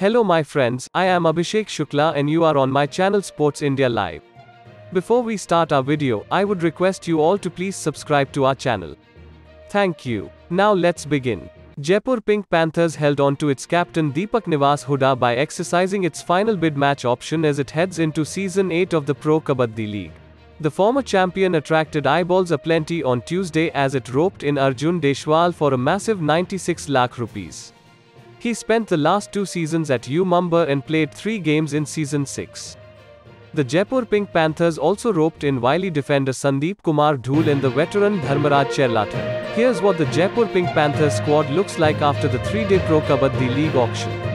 Hello my friends, I am Abhishek Shukla and you are on my channel Sports India Live. Before we start our video, I would request you all to please subscribe to our channel. Thank you. Now let's begin. Jaipur Pink Panthers held on to its captain Deepak Niwas Hooda by exercising its final bid match option as it heads into season 8 of the Pro Kabaddi League. The former champion attracted eyeballs aplenty on Tuesday as it roped in Arjun Deshwal for a massive 96 lakh rupees. He spent the last two seasons at U and played three games in season 6. The Jaipur Pink Panthers also roped in wily defender Sandeep Kumar Dhull and the veteran Dharmaraj Cheralathan. Here's what the Jaipur Pink Panthers squad looks like after the three-day Pro Kabaddi League auction.